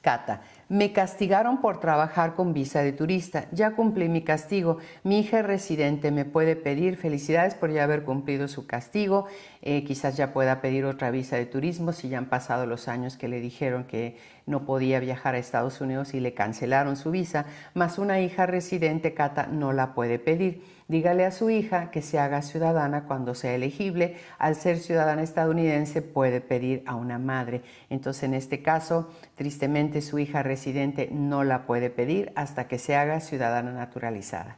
Cata, me castigaron por trabajar con visa de turista. Ya cumplí mi castigo. Mi hija es residente. Me puede pedir felicidades por ya haber cumplido su castigo. Eh, quizás ya pueda pedir otra visa de turismo si ya han pasado los años que le dijeron que no podía viajar a Estados Unidos y le cancelaron su visa. Más una hija residente, Cata, no la puede pedir. Dígale a su hija que se haga ciudadana cuando sea elegible. Al ser ciudadana estadounidense puede pedir a una madre. Entonces, en este caso, tristemente su hija residente no la puede pedir hasta que se haga ciudadana naturalizada.